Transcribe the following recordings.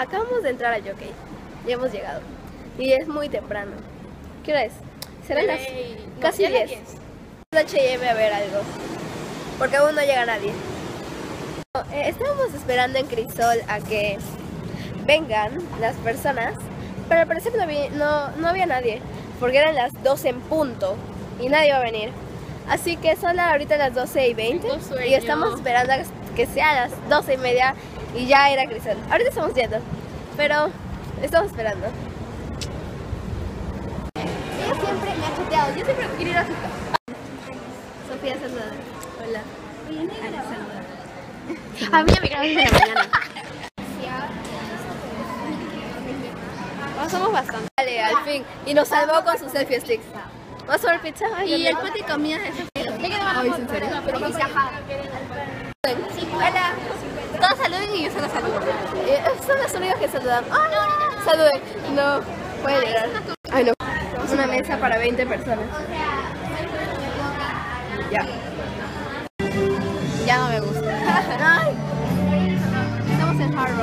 Acabamos de entrar a Jockey. Ya hemos llegado. Y es muy temprano. ¿Qué hora es? Serán las casi 10. H&M a ver algo. Porque aún no llega nadie. Eh, estábamos esperando en Crisol a que vengan las personas. Pero al parecer no había, no, no había nadie. Porque eran las 12 en punto. Y nadie va a venir. Así que son ahorita las 12 y 20. Tengo Y estamos esperando a que sea las 12 y media. Y ya era Crisol. Ahorita estamos yendo. Pero estamos esperando. Ella siempre me ha chateado. Yo siempre quiero ir a su casa. Sofía saluda. Hola. A mí ya me quedaron desde la mañana. Pasamos bastante. Vale, al fin. Y nos salvó con sus selfie sticks. ¿Vas a ver pizza? Ay, Y el comida de Sofía. Ay, ¿en serio? Hola. Todos saluden y yo solo saludo. Eh, son las únicas que saludan. ¡Ah! Saluden. No, puede llorar. Ay, no. Una mesa para 20 personas. Ya. Ya no me gusta. Estamos en Hard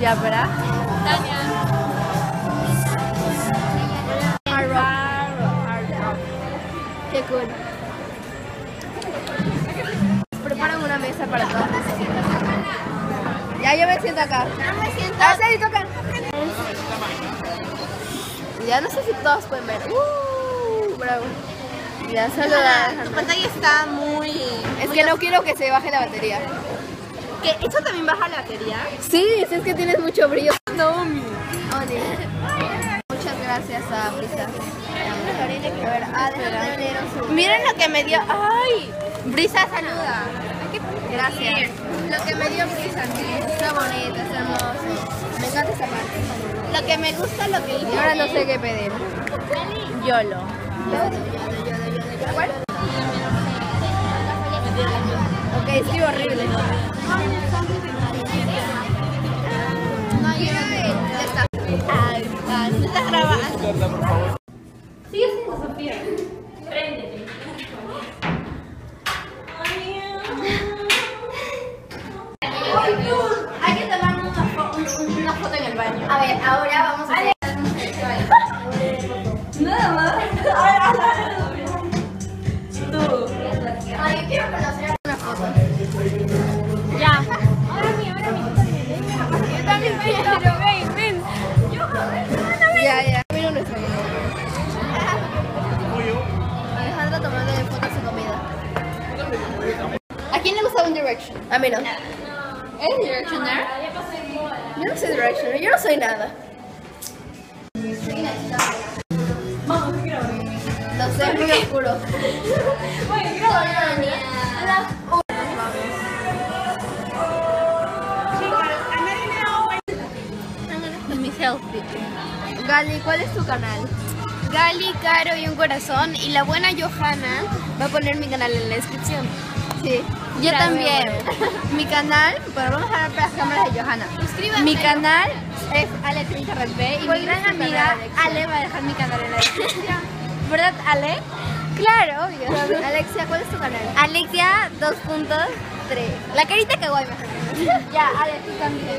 Ya, Rock. Qué cool. Preparan una mesa para todos. Ya, yo me siento acá. No me siento. Ah, sí, tocan. Ya no sé si todos pueden ver. Uh, bravo. Ya, saluda. Tu pantalla está muy. Es que no quiero que se baje la batería. ¿Que ¿Esto también baja la batería? Sí, si es que tienes mucho brillo. Naomi. Muchas gracias a Brisa. A ver, ah. Miren lo que me dio. ¡Ay! Brisa saluda. Gracias. Lo que me dio Brisa. Está bonito, está hermoso. Me encanta esta parte. Lo que me gusta lo que. Y ahora no sé qué pedir. YOLO. ¿Cuál? Ok, escribo horrible. Hay que tomarnos una, fo- un- una foto en el baño. A ver, ahora vamos a Yo no soy Directioner, yo no soy nada. Lo sé, muy oscuro. Mi selfie. Gali, ¿cuál es tu canal? Gali, Caro y un corazón. Y la buena Johanna va a poner mi canal en la descripción. Sí. Yo también. mi canal, pero vamos a ver para las cámaras de Johanna. Mi canal es Ale Trinca Red B y ¿Cuál mi gran amiga? Ale va a dejar mi canal en la descripción. ¿Verdad, Ale? Claro, obvio. Alexia, ¿cuál es tu canal? Alexia, dos puntos, tres. La carita que guay Ya, Ale, tú también.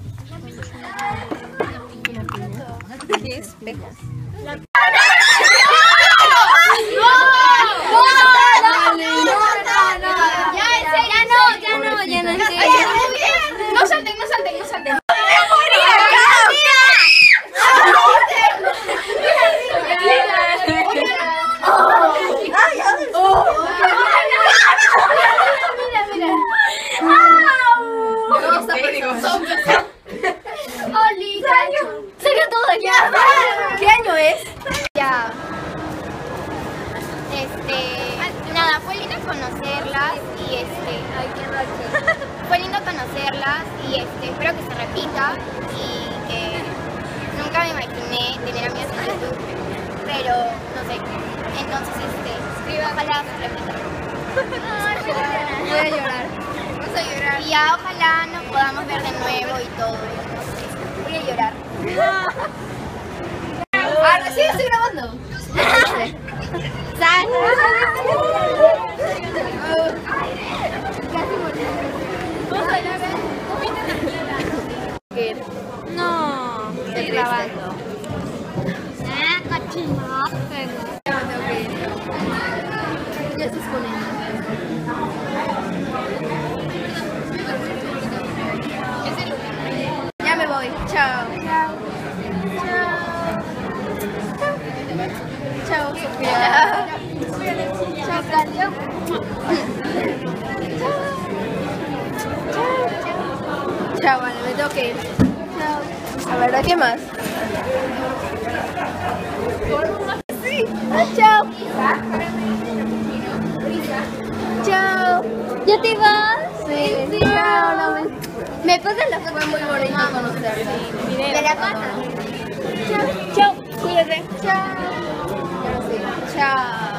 ¿Qué espejos? Ya, en serio, ya no, ya no, ya no, en serio. Nada, fue lindo conocerlas y este. Fue lindo conocerlas y este, espero que se repita y que nunca me imaginé tener amigos en YouTube, pero no sé. Entonces, este, ojalá se repita. Voy a llorar. Vamos a llorar. Y ya ojalá nos podamos ver de nuevo y todo. No sé. Voy a llorar. No, estoy grabando. Ah, cochinote. Ya me tengo que ir. Ya estás poniendo. Ya me voy. Chao. Chao. Chao, Sofía. Chao, Carlos. Chao, vale, me tengo que ir. Chao. A ver, ¿a qué más? Sí. Chao. Chao. ¿Ya te vas? Sí. Chao, no me... Me pasas la fue muy bonito conocerte. ¿Me la pasas? Chao. Chao. Cuídate. Chao. Chao.